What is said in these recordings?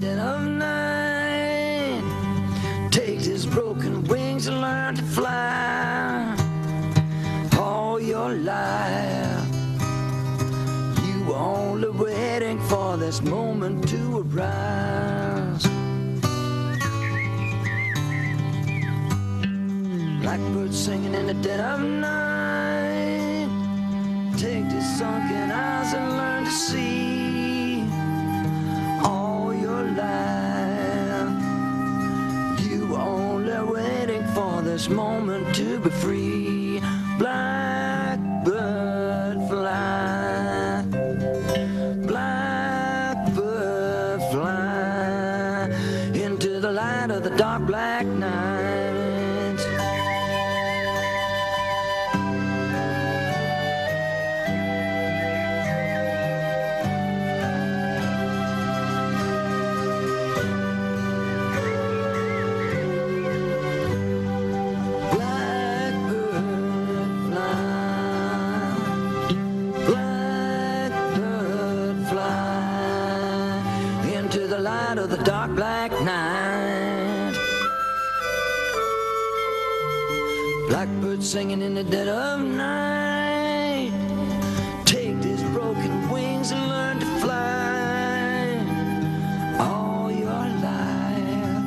dead of night. Takes his broken wings and learn to fly. All your life, you were only waiting for this moment to arise. Blackbird singing in the dead of night. Take his sunken eyes and learn to see this moment to be free. Blackbird fly. Blackbird fly into the light of the dark black night. Into the light of the dark black night. Blackbird singing in the dead of night. Take these broken wings and learn to fly. All your life,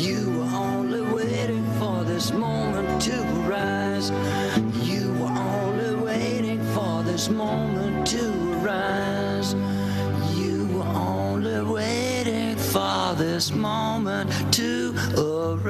you were only waiting for this moment to rise. You were only waiting for this moment to rise. this moment to arrive.